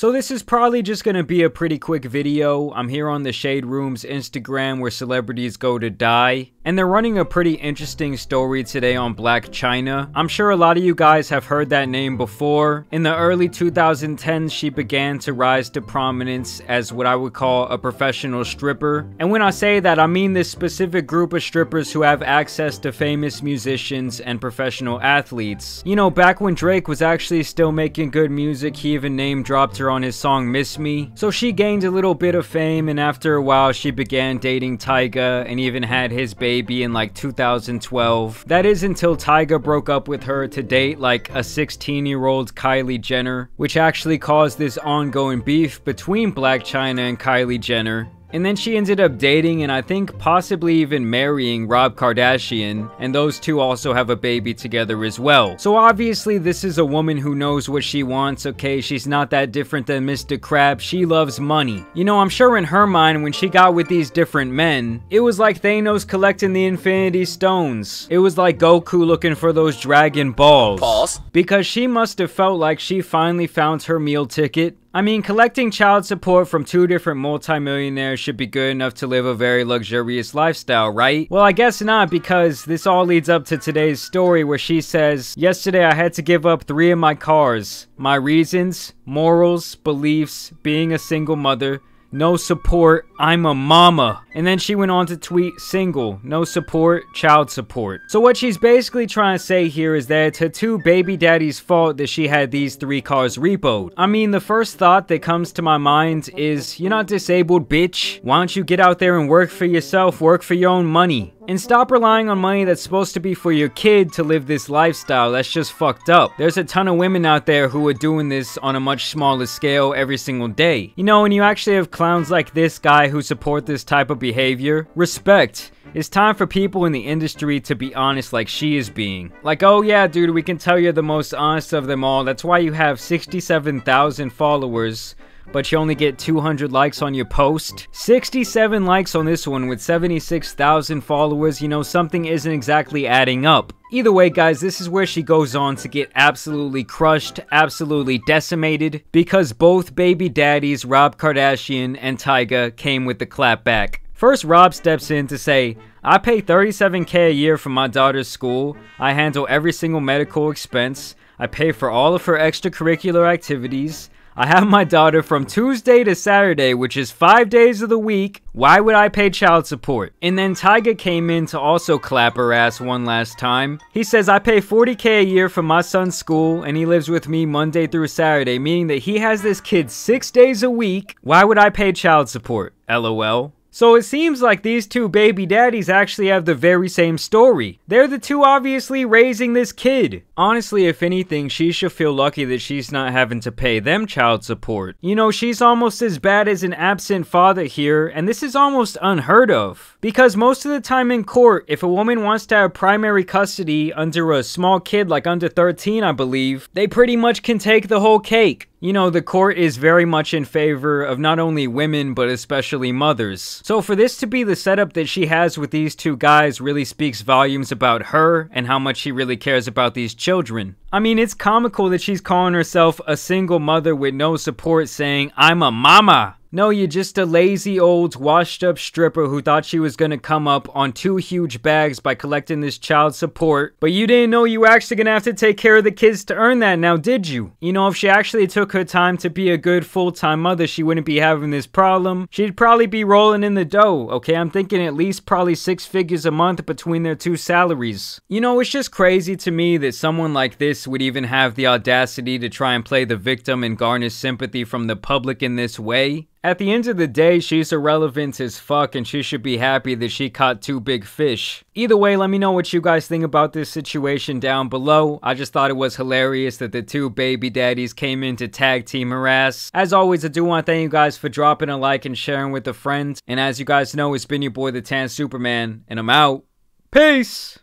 So this is probably just gonna be a pretty quick video. I'm here on the Shade Room's Instagram where celebrities go to die. And they're running a pretty interesting story today on Blac Chyna. I'm sure a lot of you guys have heard that name before. In the early 2010s, she began to rise to prominence as what I would call a professional stripper. And when I say that, I mean this specific group of strippers who have access to famous musicians and professional athletes. You know, back when Drake was actually still making good music, he even name dropped her on his song Miss Me. So she gained a little bit of fame and after a while she began dating Tyga and even had his baby in like 2012. That is until Tyga broke up with her to date like a 16 year old Kylie Jenner, which actually caused this ongoing beef between Blac Chyna and Kylie Jenner. And then she ended up dating and I think possibly even marrying Rob Kardashian, and those two also have a baby together as well. So obviously this is a woman who knows what she wants, okay? She's not that different than Mr. Crab, she loves money. You know, I'm sure in her mind when she got with these different men, it was like Thanos collecting the Infinity Stones. It was like Goku looking for those Dragon Balls. Balls. Because she must have felt like she finally found her meal ticket I mean, collecting child support from two different multimillionaires should be good enough to live a very luxurious lifestyle, right? Well, I guess not, because this all leads up to today's story where she says, Yesterday I had to give up three of my cars. My reasons, morals, beliefs, being a single mother, no support, I'm a mama. And then she went on to tweet, single, no support, child support. So what she's basically trying to say here is that it's her two baby daddy's fault that she had these three cars repoed. I mean, the first thought that comes to my mind is, you're not disabled, bitch. Why don't you get out there and work for yourself, work for your own money? And stop relying on money that's supposed to be for your kid to live this lifestyle. That's just fucked up. There's a ton of women out there who are doing this on a much smaller scale every single day. You know, when you actually have clowns like this guy who support this type of behavior, respect. It's time for people in the industry to be honest like she is being. Like, oh yeah, dude, we can tell you're the most honest of them all. That's why you have 67,000 followers but you only get 200 likes on your post. 67 likes on this one with 76,000 followers, you know, something isn't exactly adding up. Either way, guys, this is where she goes on to get absolutely crushed, absolutely decimated, because both baby daddies, Rob Kardashian and Tyga, came with the clapback. First, Rob steps in to say, I pay 37k a year for my daughter's school, I handle every single medical expense, I pay for all of her extracurricular activities, I have my daughter from Tuesday to Saturday, which is five days of the week. Why would I pay child support? And then Tyga came in to also clap her ass one last time. He says, I pay 40k a year for my son's school, and he lives with me Monday through Saturday, meaning that he has this kid six days a week. Why would I pay child support? LOL. So it seems like these two baby daddies actually have the very same story. They're the two obviously raising this kid. Honestly, if anything, she should feel lucky that she's not having to pay them child support. You know, she's almost as bad as an absent father here, and this is almost unheard of. Because most of the time in court, if a woman wants to have primary custody under a small kid like under 13, I believe, they pretty much can take the whole cake. You know, the court is very much in favor of not only women, but especially mothers. So for this to be the setup that she has with these two guys really speaks volumes about her and how much she really cares about these children. I mean, it's comical that she's calling herself a single mother with no support saying, I'm a mama. No, you're just a lazy old washed up stripper who thought she was gonna come up on two huge bags by collecting this child support, but you didn't know you were actually gonna have to take care of the kids to earn that now, did you? You know, if she actually took her time to be a good full-time mother, she wouldn't be having this problem. She'd probably be rolling in the dough, okay? I'm thinking at least probably six figures a month between their two salaries. You know, it's just crazy to me that someone like this would even have the audacity to try and play the victim and garner sympathy from the public in this way. At the end of the day, she's irrelevant as fuck and she should be happy that she caught two big fish. Either way, let me know what you guys think about this situation down below. I just thought it was hilarious that the two baby daddies came in to tag team her ass. As always, I do want to thank you guys for dropping a like and sharing with a friend. And as you guys know, it's been your boy the Tan Superman, and I'm out. Peace!